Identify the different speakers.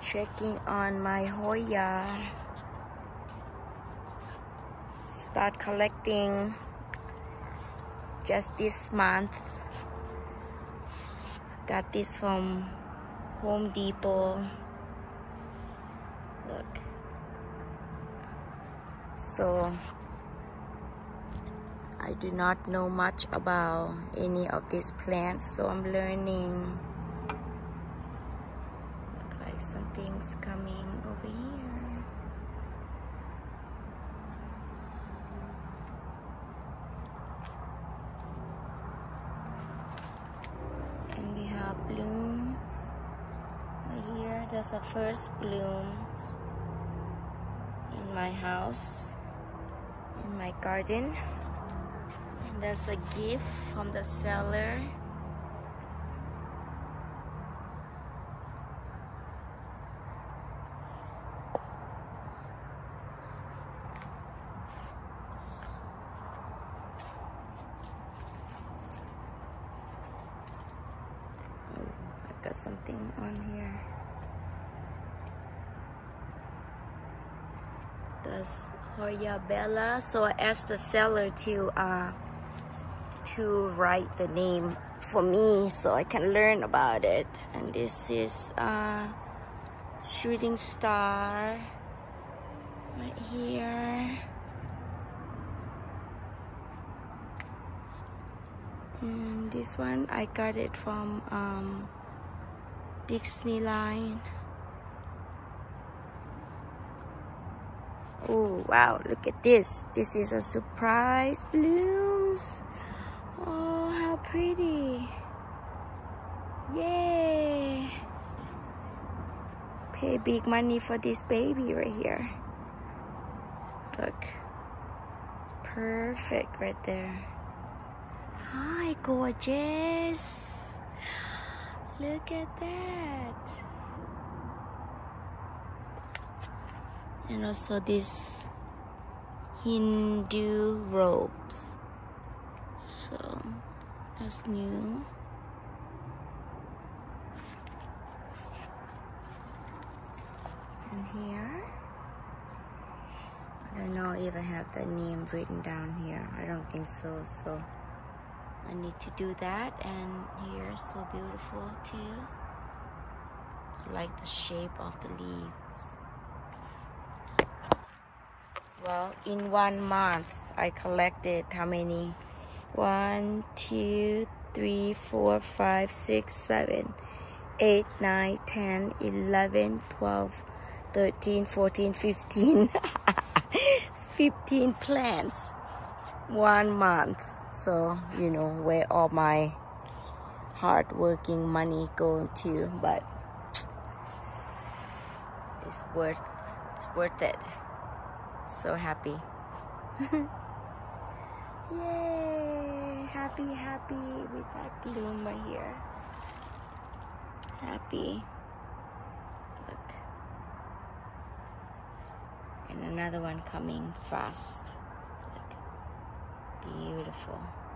Speaker 1: checking on my Hoya. Start collecting just this month. Got this from Home Depot. Look. So I do not know much about any of these plants so I'm learning something's coming over here. And we have blooms. Right here there's a first blooms in my house in my garden. And there's a gift from the seller Oh, Something on here. That's Hoya Bella. So I asked the seller to uh, to write the name for me so I can learn about it. And this is uh, shooting star right here. And this one I got it from um, Disneyland. Oh wow, look at this. This is a surprise blooms. Oh, how pretty. Yay. Pay big money for this baby right here. Look. It's perfect right there. Hi, gorgeous. Look at that. And also this Hindu ropes. So that's new. And here, I don't know if I have the name written down here. I don't think so. So I need to do that. And here, so beautiful too. I like the shape of the leaves. Well, in one month, I collected how many? One, two, three, four, five, six, seven, eight, nine, ten, eleven, twelve, thirteen, fourteen, fifteen. 15 plants one month so you know where all my hard working money going to but it's worth it's worth it. So happy. Yay! Happy happy with that bloom right here. Happy. Look. And another one coming fast beautiful.